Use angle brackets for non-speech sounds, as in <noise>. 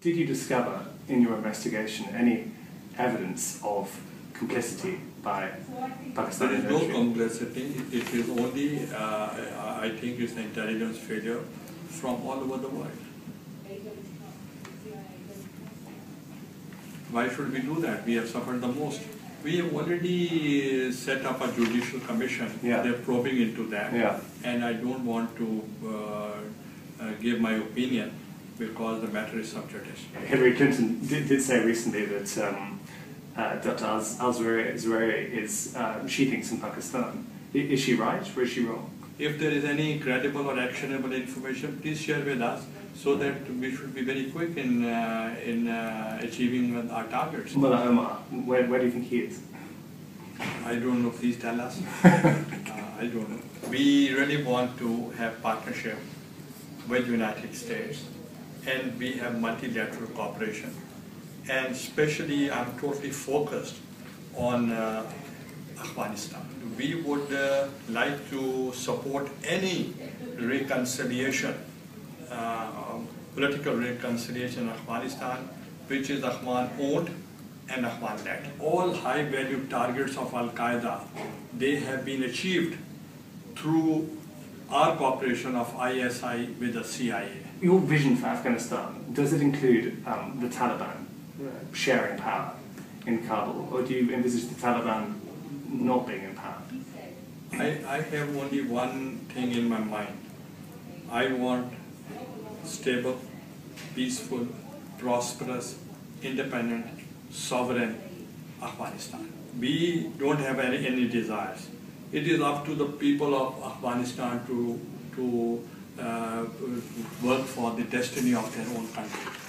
Did you discover in your investigation any evidence of complicity by Pakistani There is no complicity. It is only, uh, I think, it's an intelligence failure from all over the world. Why should we do that? We have suffered the most. We have already set up a judicial commission. Yeah. They're probing into that. Yeah. And I don't want to uh, uh, give my opinion because the matter is sub judice. Hillary Clinton did, did say recently that um, uh, Dr. Al Zawahiri is uh, she thinks in Pakistan. Is she right or is she wrong? If there is any credible or actionable information, please share with us so that we should be very quick in, uh, in uh, achieving our targets. Mullah Omar, where, where do you think he is? I don't know, please tell us. <laughs> Uh, I don't know. We really want to have partnership with United States and we have multilateral cooperation. And especially I'm totally focused on uh, Afghanistan. We would uh, like to support any reconciliation, uh, political reconciliation in Afghanistan, which is Afghan owned and Afghan led. All high value targets of Al Qaeda, they have been achieved through our cooperation of ISI with the CIA. Your vision for Afghanistan, does it include um, the Taliban sharing power in Kabul, or do you envisage the Taliban not being in power? I, I have only one thing in my mind. I want stable, peaceful, prosperous, independent, sovereign Afghanistan. We don't have any, any desires. It is up to the people of Afghanistan to, to uh, work for the destiny of their own country.